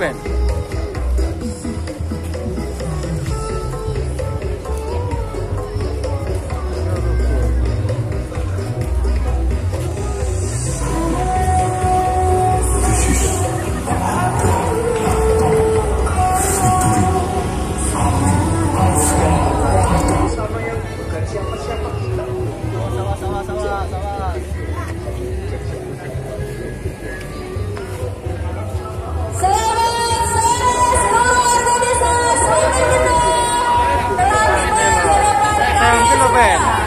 Amen. 我的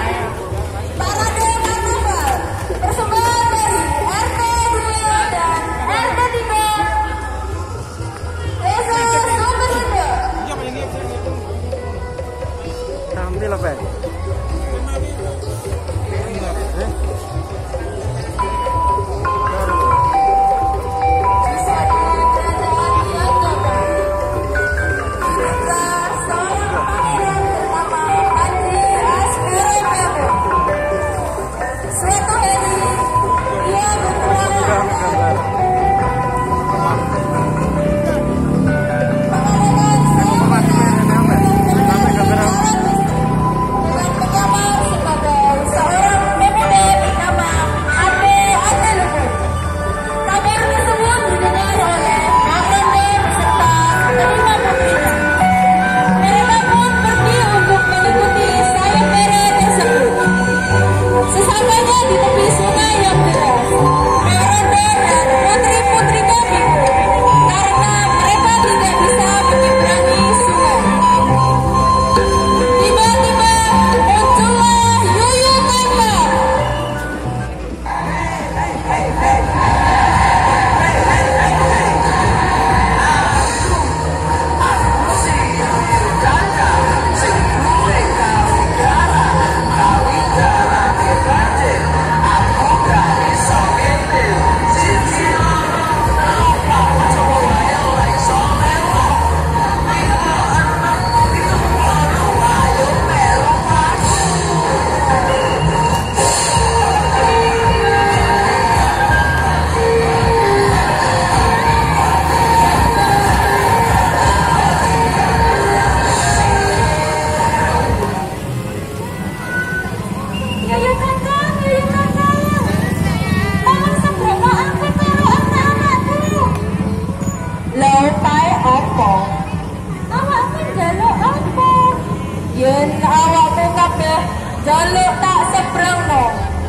tak seprangno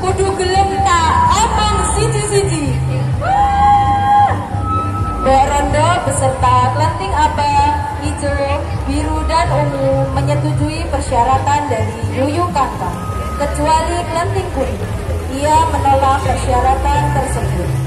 kudu gelem tak abang siji-siji Mbak Rondo beserta Klenting Abang, Hijau, Biru, dan Ungu menyetujui persyaratan dari Yuyu Kanta. kecuali Klenting Kuning. Ia menolak persyaratan tersebut.